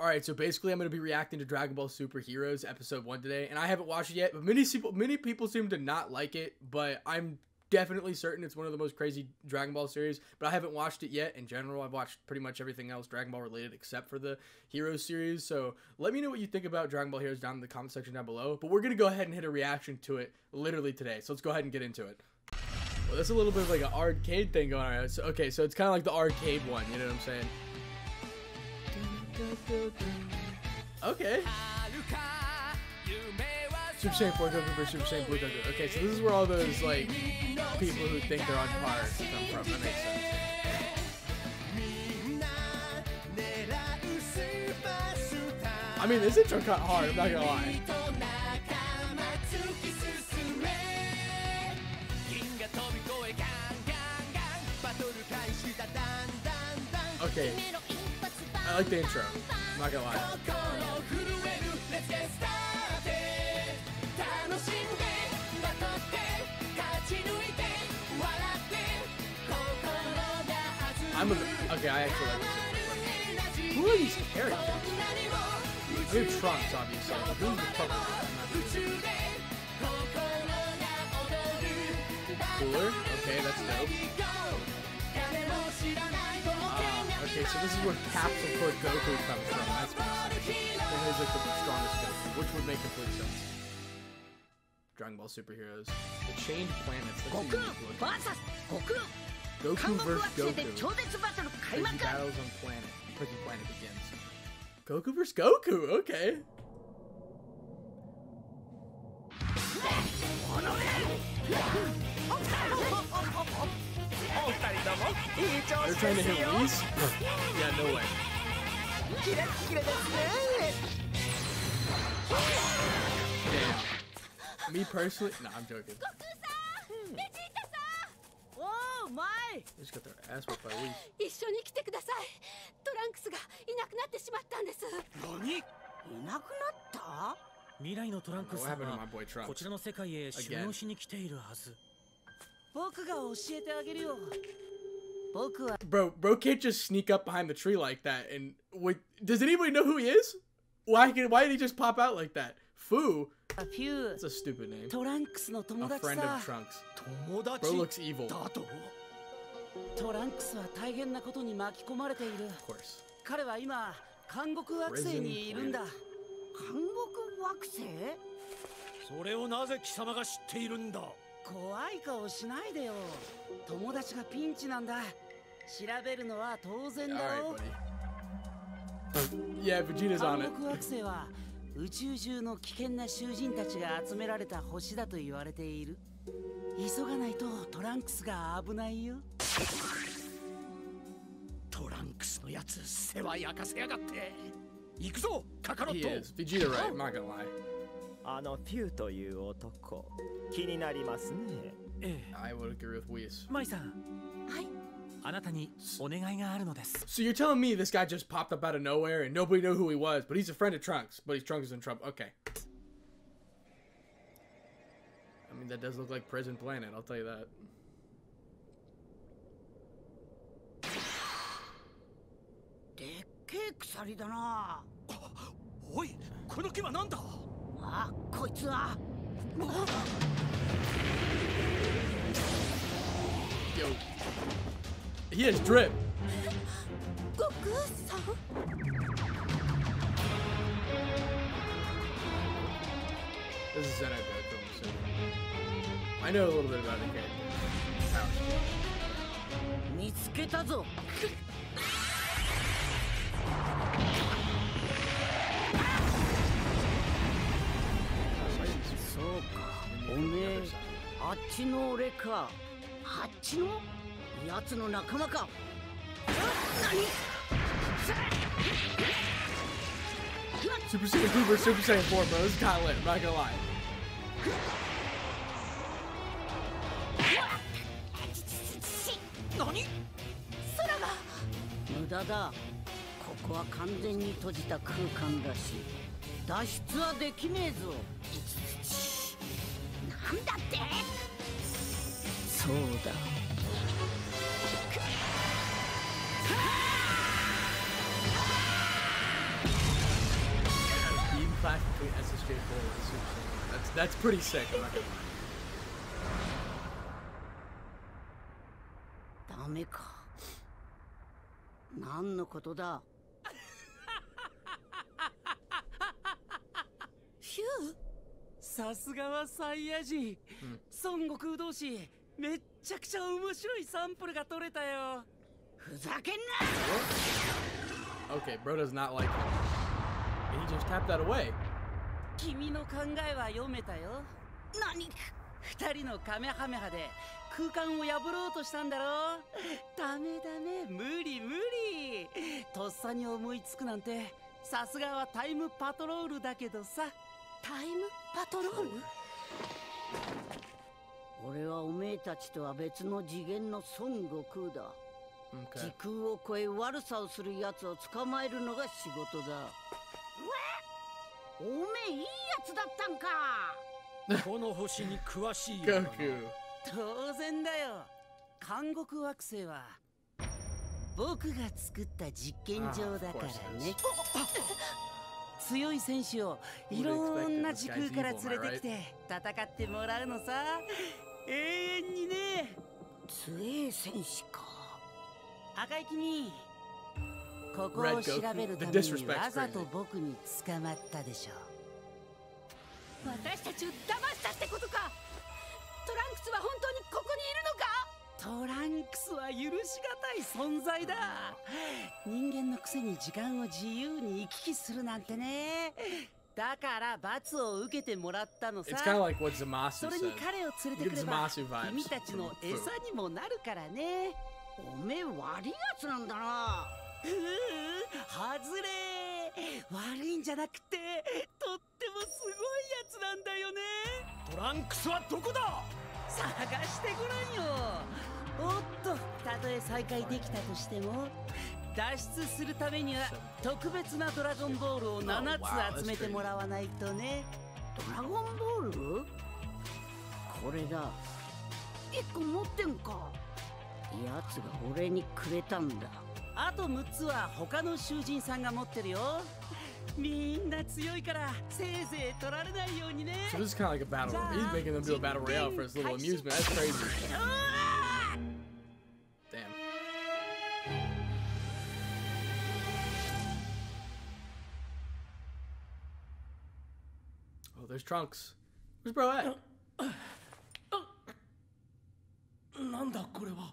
All right, so basically, I'm going to be reacting to Dragon Ball Super Heroes episode one today, and I haven't watched it yet. But many people, many people seem to not like it, but I'm definitely certain it's one of the most crazy Dragon Ball series. But I haven't watched it yet. In general, I've watched pretty much everything else Dragon Ball related except for the Heroes series. So let me know what you think about Dragon Ball Heroes down in the comment section down below. But we're gonna go ahead and hit a reaction to it literally today. So let's go ahead and get into it. Well, that's a little bit of like an arcade thing going on. So, okay, so it's kind of like the arcade one. You know what I'm saying? Okay. Super Saiyan 4 Goku versus Super Saiyan Blue Goku. Okay, so this is where all those like people who think they're on par come from. That makes sense. I mean, this intro cut hard. I'm not gonna lie. Like the intro. I'm not gonna lie. I'm a, okay. I actually like this. Who are these characters? I mean, Trunks, obviously. Who's the Trunks? Cooler. Okay, that's dope. Okay, so this is where Capsule Corp Goku comes from. That's what He's like the strongest Goku, which would make complete sense. Dragon Ball superheroes. The Chained Planets. Goku versus Goku. Goku versus Goku. As battles on planet. Prison Planet begins. Goku versus Goku. Okay. They're trying to hit Whis? yeah, no way. Damn. Me personally, no, I'm joking. おおマイ They just got their ass whipped by Whis. 一緒に来てくださいトランクスがいなくなってしまったんです何いなくなった未来のトランクス What さん happened to は my boy こ Trunks? ちらの世界へ修行しに来ているはず僕が教えてあげるよ僕は Bro, bro can't just sneak up behind the tree like that. And wait, does anybody know who he is? Why can why did he just pop out like that? Fu. That's a stupid name. A friend of Trunks. Bro looks evil. Of course. 彼は今監獄惑星にいるんだ監獄惑星それをなぜ貴様が知っているんだ怖い顔しないでよ友達がピンチなんだ調べるのは当然だろ. Yeah, Vegeta's on 監 it. 獄惑星は宇宙中の危険な囚人たちが集められた星だと言われている急がないとトランクスが危ないよトランクスのやつ世話焼かせやがって行くぞカカロ He ット is. Vegeta right, I'm not gonna lie. あのピューという男。気になりますね。ええ。Would agree with Whis. マイさん。はい。あなたにお願いがあるのです。So you're telling me this guy just popped up out of nowhere and nobody knew who he was but he's a friend of Trunks but he's Trunks in trouble. Okay. I mean that does look like Prison Planet I'll tell you that. Hey, あこいつはよ He has drip. 悟空さん This is Zenai Bad Film, so I know a little bit about the character. Ouch. 見つけたぞあっちの俺かあっちの奴の仲間かあ何 Super Saiyan 2 versus Super Saiyan 4, bro. This is kind of lit, I'm not gonna lie. 何無駄だここは完全に閉じた空間だし脱出はできねえぞなんだってそうだ between SSJ4 and Super Saiyan. That's that's pretty sick. I'm not gonna lie. ダメか何のことだヒューさすがはサイヤ人、孫悟空同士めっちゃくちゃ面白いサンプルが取れたよ。ふざけんな！Okay, bro does not like him. And he just tapped that away. 君の考えは読めたよ。何？二人のカメハメハで空間を破ろうとしたんだろダメダメ無理無理。とっさに思いつくなんてさすがはタイムパトロールだけどさタイムパトロール？俺はおめえたちとは別の次元の孫悟空だ。Okay. 時空を超え悪さをする奴を捕まえるのが仕事だ。おめえいいやつだったんか！この星に詳しいよ.当然だよ。監獄惑星は僕が作った実験場だからね 強い選手をいろんな時空から連れてきて戦ってもらうのさ。永遠にね。強い選手か。赤い君ここを調.べるためにわざと.僕に捕まったでしょ私たちを騙したってことか。トランクスは本当にここにいるのか。トランクスは許しがたい存在だ。人間のくせに時間を自由に行き来するなんてね。だから罰を受けてもらったのさ。Like それに.彼を連れてくれば君たちの餌にもなるからね。おめえ悪いやつなんだな。ふう外れ。悪いんじゃなくてとってもすごいやつなんだよね。トランクスはどこだ？探してごらんよ。おっとたとえ再会できたとしても脱出するためには特別なドラゴンボールを7 Oh, wow, つ集めてもらわないとね。ドラゴンボール？これだ。1個持ってんか。やつが俺にくれたんだ。あと6つは他の囚人さんが持ってるよ。みんな強いからせいぜい取られないようにね。So this is kind of like a battle. He's making them do a battle royale for his little amusement. That's crazy. there's Trunks. Where's bro at? なんだこれは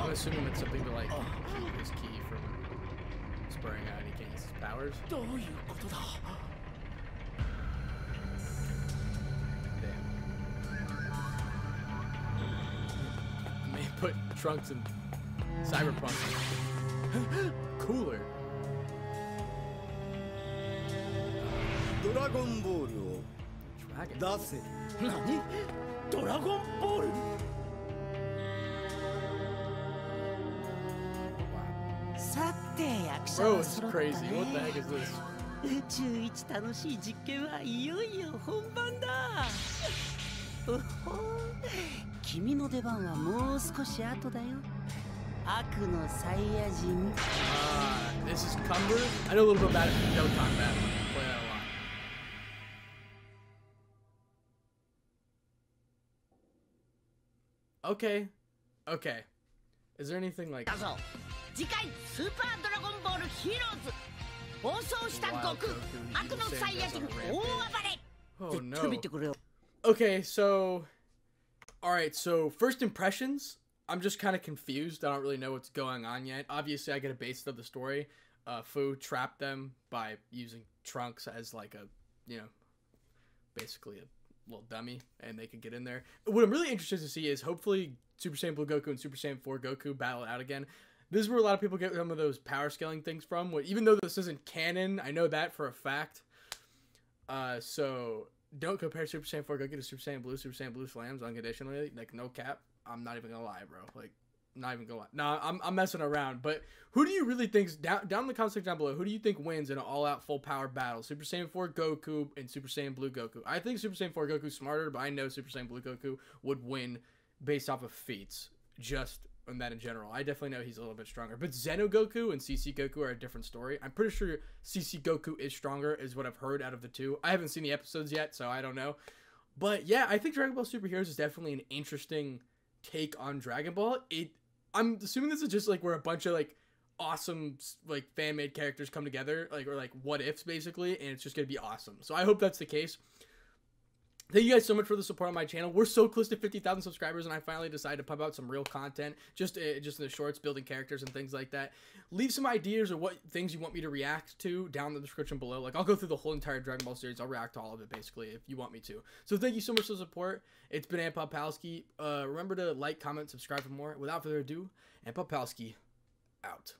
I'm assuming it's something to like keep his key from spraying out and he can't use his powers. どういうことだ Damn. Man put Trunks in Cyberpunk. Cooler. ゴンボールを Dragon. 出せ何ドラゴンボール Wow. さて役者 Bro, は it's 揃った crazy. What the ね heck is this? 宇宙一楽しい実験はいよいよ本番だうほ君の出番はもう少し後だよ悪のサイヤ人 Uh, this is Cumber. I know a little bit about it from Dokkan Okay. Okay. Is there anything like だぞ次回スーパードラゴンボールヒーローズ暴走した悟空悪のサイヤ人大暴れ Oh 絶 no. 対見てくれよ Okay, so all right, so first impressions, I'm just kind of confused. I don't really know what's going on yet. Obviously, I get a basis of the story. Uh Fu trapped them by using Trunks as like a, you know, basically a little dummy and they could get in there. What I'm really interested to see is hopefully Super Saiyan Blue Goku and Super Saiyan 4 Goku battle out again. This is where a lot of people get some of those power scaling things from. Even though this isn't canon, I know that for a fact. Uh, so don't compare Super Saiyan 4 Goku to Super Saiyan Blue, Super Saiyan Blue Slams unconditionally. Like no cap. I'm not even gonna lie, bro. Like not even gonna lie. Nah, I'm, I'm messing around. But who do you really think's down down in the comment section down below? Who do you think wins in an all out full power battle? Super Saiyan 4 Goku and Super Saiyan Blue Goku. I think Super Saiyan 4 Goku's smarter, but I know Super Saiyan Blue Goku would win based off of feats. Just on that in general. I definitely know he's a little bit stronger. But Xeno Goku and CC Goku are a different story. I'm pretty sure CC Goku is stronger, is what I've heard out of the two. I haven't seen the episodes yet, so I don't know. But yeah, I think Dragon Ball Superheroes is definitely an interesting take on Dragon Ball. It I'm assuming this is just like where a bunch of like awesome like fan made characters come together, like or like what ifs basically, and it's just gonna be awesome. So I hope that's the case. Thank you guys so much for the support on my channel. We're so close to 50,000 subscribers, and I finally decided to pump out some real content, just uh, just in the shorts, building characters and things like that. Leave some ideas or what things you want me to react to down in the description below. Like I'll go through the whole entire Dragon Ball series. I'll react to all of it basically if you want me to. So thank you so much for the support. It's been Anpal Palski. Uh, remember to like, comment, subscribe for more. Without further ado, Anpal Palski out.